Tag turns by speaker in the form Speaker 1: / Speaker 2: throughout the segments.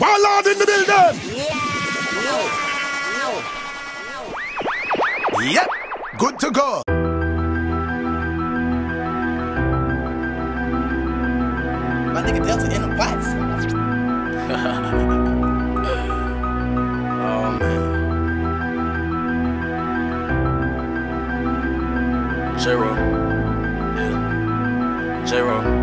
Speaker 1: Warlord in the building. Yep, good to go.
Speaker 2: My nigga Delta in the box.
Speaker 3: Oh man. Jayro. Yeah. Jayro.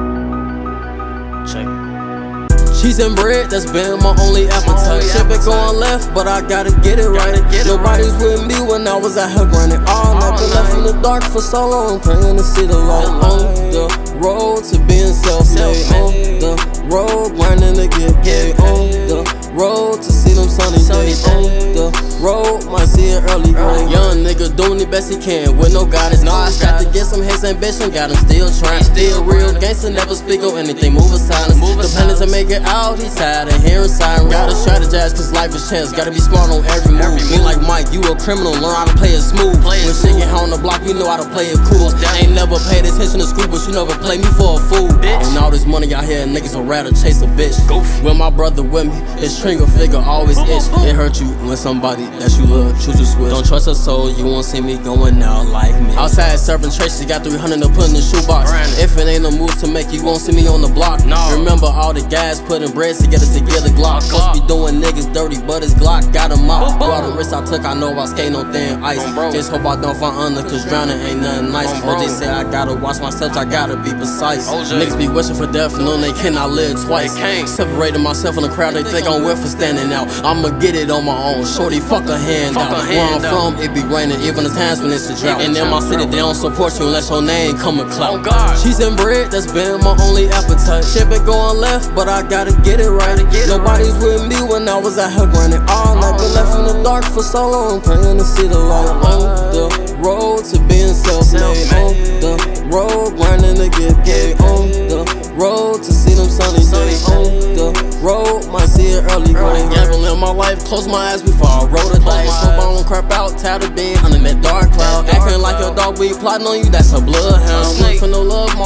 Speaker 4: Cheese and bread, that's been my only appetite. Oh, shit been going left, but I gotta get it right. Nobody's with me when I was out here grinding all night. Been left in the dark for so long, praying to see the light. On the road to being self-made. On the road, grinding to get paid. On the road to see them sunny days. On the road, might see it early grade. Young nigga doing the best he can with no guidance. No, I got to get some his ambition, got him still trying. Still real gangster, never speak on anything, move in silence. Is to make it out, he's tired of hearing sirens. Gotta strategize, cause life is chance. Gotta be smart on every move. Be like Mike, you a criminal, learn how to play it smooth. When shit get on the block, you know how to play it cool. Ain't never paid attention to school, but you never play me for a fool. And all this money out here, niggas would rather chase a bitch. When my brother with me, his trigger figure always itch. It hurt you when somebody that you love choose to switch. Don't trust a soul, you won't see me going out like me. Outside serving Tracy, got 300 to put in the shoebox. If it ain't a move to make, you won't see me on the block. Remember all the guys putting breads together to get a Glock. Must be doing niggas dirty, but his Glock got him out. Through all the risks I took, I know I skating on thin ice. Just hope I don't find under, cause drowning ain't nothing nice. OJ said I gotta watch myself, I gotta be precise. Niggas be wishing for death, knowing they cannot live twice. Separating myself from the crowd, they think I'm with for standing out. I'ma get it on my own. Shorty, fuck a hand out. Where I'm from, it be raining, even the times when it's a drought. And in my city, they don't support you unless your name come a clout. Cheese and bread, that's been my only appetite. Shit been going left, but I gotta get it right. Nobody's with me when I was out here grinding all night. Been left in the dark for so long, praying to see the light. On the road to being self-made. On the road, grinding to get paid. On the road to see them sunny days. On the road, might see it early grade. Live my life, close my eyes before I roll the dice. Hope I don't crap out, tired of being under that dark cloud. Acting like your dog, we plotting on you, that's a bloodhound.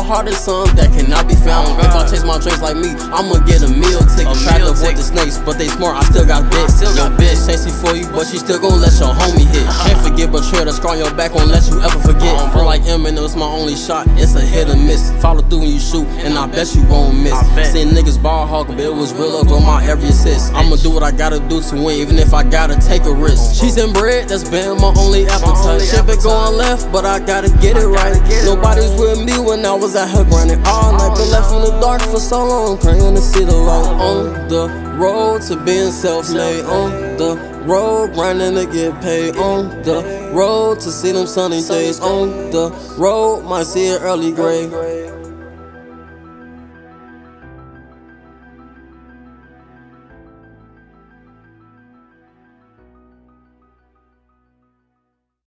Speaker 4: Look for no love, my heart is something that cannot be found. If I chase my dreams like me, I'ma get a meal ticket. Try to avoid the snakes, but they smart, I still got bits. Your bitch chasing for you, but she still gon' let your homie hit. Can't forget betrayal, the scar on your back won't let you ever forget. Feel like Eminem, it's my only shot, it's a hit or miss. Follow through when you shoot, and I bet you won't miss. Seen niggas ball hawk, but it was real up on my every assist. I'ma do what I gotta do to win, even if I gotta take a risk. Cheese and bread, that's been my only appetite. Shit been going left, but I gotta get it right. Nobody's with me when I was out here grinding all night. Been left in the dark for so long, praying to see the light. On the road to being self-made. On the road, grinding to get paid. On the road to see them sunny days. On the road, might see it early grade.